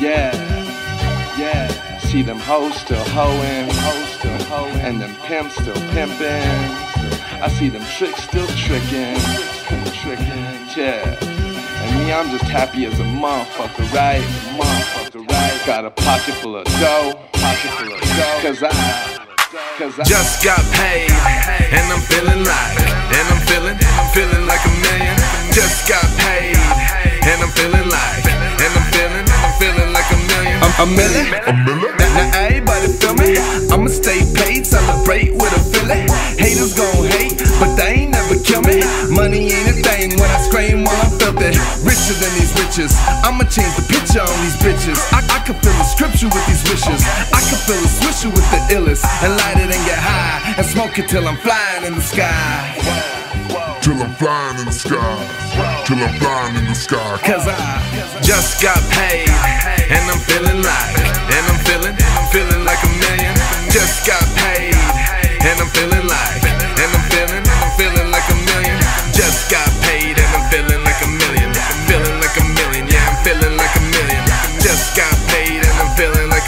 Yeah, yeah. See them hoes still hoeing, hoes still hoeing, and them pimps still pimping. I see them tricks still tricking, tricking, yeah. And me, I'm just happy as a motherfucker, right? Motherfucker, right? Got a pocket full of dough, pocket full of dough, cause I. I Just got paid, and I'm feeling like, and I'm feeling, a million, a million. Now, now everybody feel me? I'ma stay paid, celebrate with a feeling. Haters gon' hate, but they ain't never kill me. Money ain't a thing when I scream while I'm filthy. Richer than these riches, I'ma change the picture on these bitches. I, I can feel the scripture with these wishes. I can feel the swisher with the illest, and light it and get high, and smoke it till I'm flying in the sky. Till I'm flying in the sky. Till I'm flying in the sky. Cause I just got paid,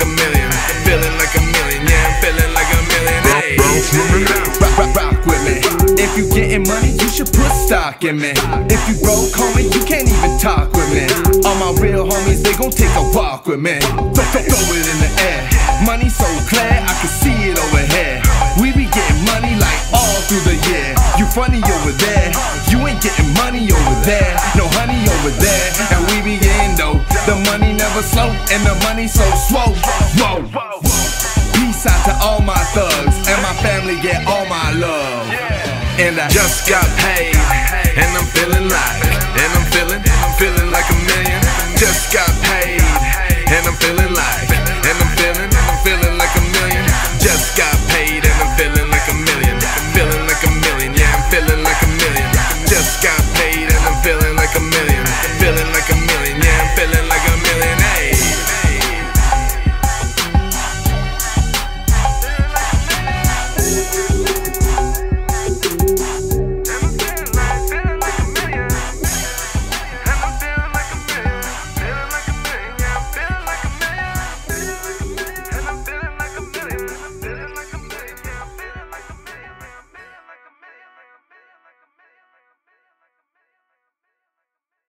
like a million. Feeling like a million, yeah, I'm feeling like a million. Hey. Bounce with me. Rock, rock, rock with me. If you getting money, you should put stock in me. If you broke, homie, you can't even talk with me. All my real homies, they gon' take a walk with me. Throw, throw, throw it in the air. Money so clear, I can see it over here. We be getting money like all through the year. You funny over there, getting money over there. No honey over there, and we be getting dough. The money never slow, and the money so swole. Whoa. Peace out to all my thugs, and my family get all my love. And I just got paid, and I'm feeling like, million. Feeling like a million, yeah, I'm feeling